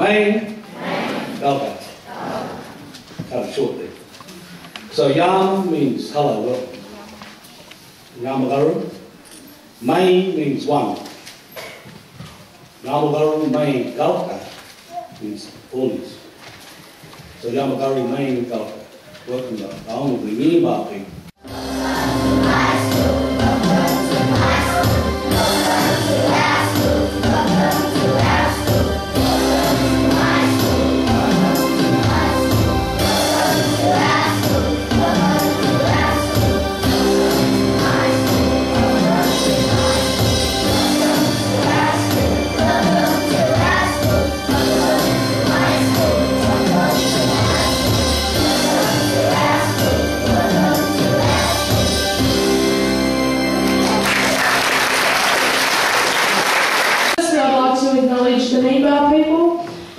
Galka. Cover shortly. So Yam means hello, welcome. Yamagaru. Mai means one. Yamagaru Mai Galka means fullness. So Yamagaru Mai Galka. Welcome to Aonugui Minima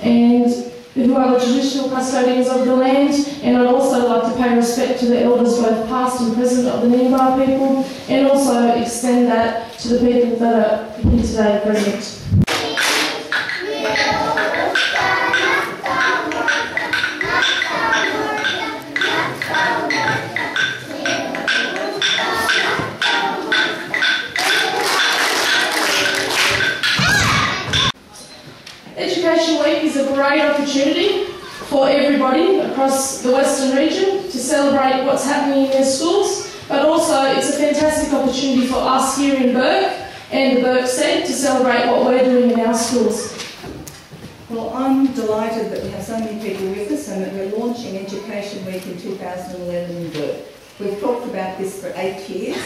and who are the traditional custodians of the land, and I'd also like to pay respect to the elders, both past and present, of the Nibar people, and also extend that to the people that are here today present. Western region to celebrate what's happening in their schools, but also it's a fantastic opportunity for us here in Bourke and the Bourke set to celebrate what we're doing in our schools. Well, I'm delighted that we have so many people with us and that we're launching Education Week in 2011 in Bourke. We've talked about this for eight years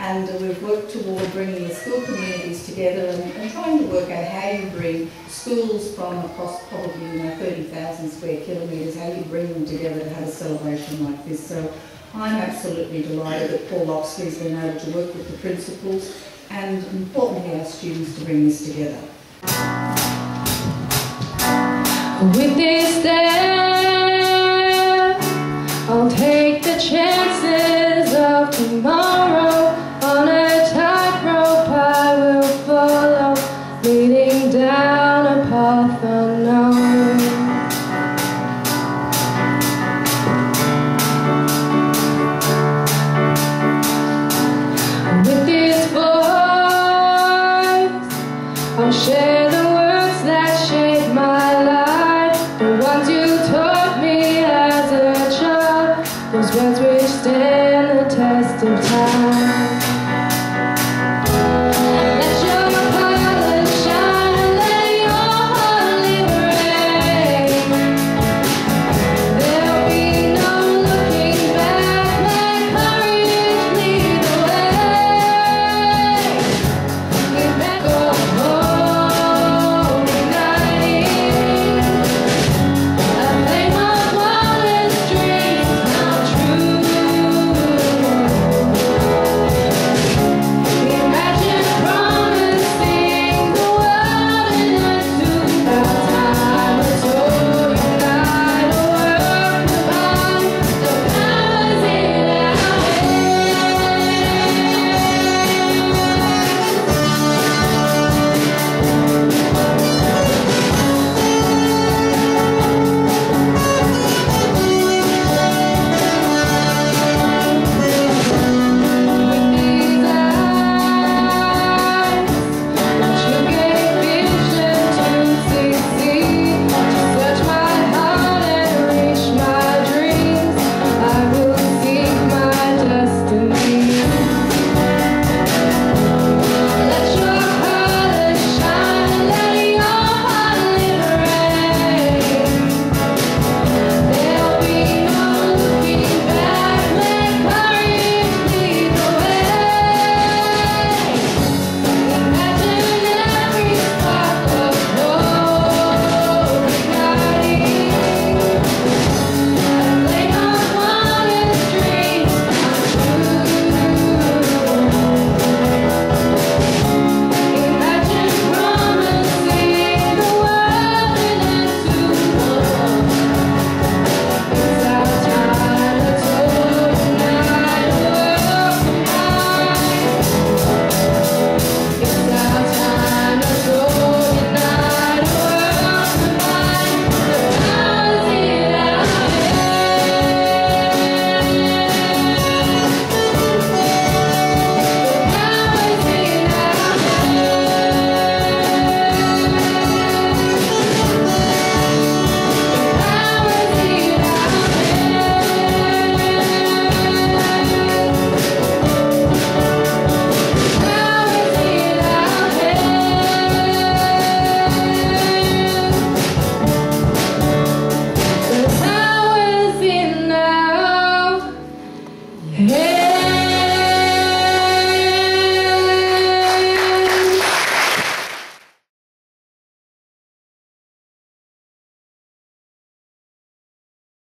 and we've worked toward bringing the school communities together and, and trying to work out how you bring schools from across probably you know, 30,000 square kilometres, how you bring them together to have a celebration like this. So I'm absolutely delighted that Paul Oxley's been able to work with the principals and importantly our students to bring this together. With this step, share the words that shape my life. The ones you taught me as a child. Those words which stand the test of time. Hey.